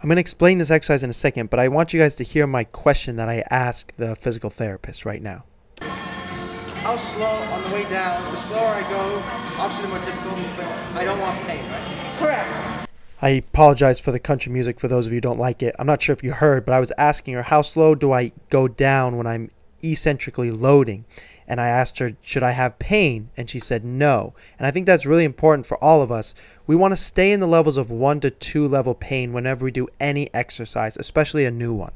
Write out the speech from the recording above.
I'm going to explain this exercise in a second, but I want you guys to hear my question that I asked the physical therapist right now. How slow on the way down? The slower I go, obviously the more difficult, but I don't want pain, right? Correct. I apologize for the country music for those of you who don't like it. I'm not sure if you heard, but I was asking her how slow do I go down when I'm eccentrically loading? And I asked her, should I have pain? And she said no. And I think that's really important for all of us. We want to stay in the levels of one to two level pain whenever we do any exercise, especially a new one.